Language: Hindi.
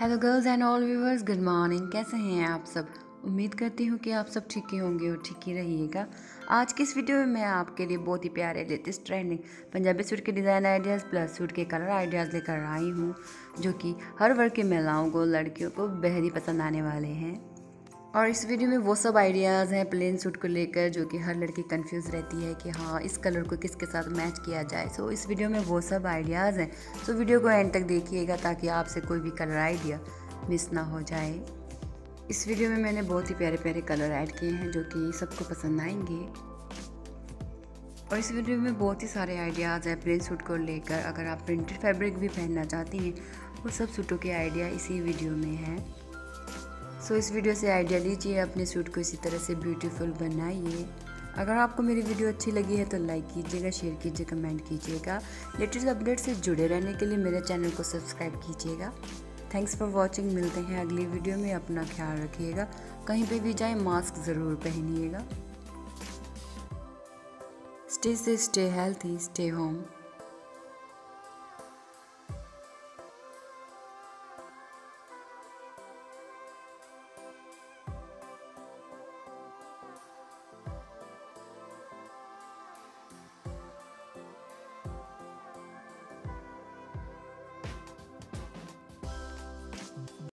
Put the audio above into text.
Hello girls and all viewers good morning कैसे हैं आप सब? उम्मीद करती हूँ कि आप सब ठीक ही होंगे और ठीक ही रहिएगा। आज की इस वीडियो में मैं आपके लिए बहुत ही प्यारे लेटेस्ट ट्रेंडिंग पंजाबी सूट के डिज़ाइन आइडियाज़ प्लस सूट के कलर आइडियाज़ लेकर आई हूँ, जो कि हर वर्ग के महिलाओं को, लड़कियों को बेहद ही पसंद आने वाले हैं। और इस वीडियो में वो सब आइडियाज़ हैं प्लेन सूट को लेकर जो कि हर लड़की कंफ्यूज रहती है कि हाँ इस कलर को किसके साथ मैच किया जाए। सो so, इस वीडियो में वो सब आइडियाज़ हैं। सो so, वीडियो को एंड तक देखिएगा ताकि आपसे कोई भी कलर आइडिया मिस ना हो जाए। इस वीडियो में मैंने बहुत ही प्यारे प्यारे कलर ऐड किए हैं जो कि सबको पसंद आएँगे। और इस वीडियो में बहुत ही सारे आइडियाज़ हैं प्लेन सूट को लेकर। अगर आप प्रिंटेड फैब्रिक भी पहनना चाहती हैं वो सब सूटों के आइडिया इसी वीडियो में हैं। सो so, इस वीडियो से आइडिया लीजिए अपने सूट को इसी तरह से ब्यूटीफुल बनाइए। अगर आपको मेरी वीडियो अच्छी लगी है तो लाइक कीजिएगा शेयर कीजिए कमेंट कीजिएगा। लेटेस्ट अपडेट से जुड़े रहने के लिए मेरे चैनल को सब्सक्राइब कीजिएगा। थैंक्स फॉर वॉचिंग मिलते हैं अगली वीडियो में। अपना ख्याल रखिएगा। कहीं पे भी जाए मास्क ज़रूर पहनिएगा। Stay safe stay healthy stay home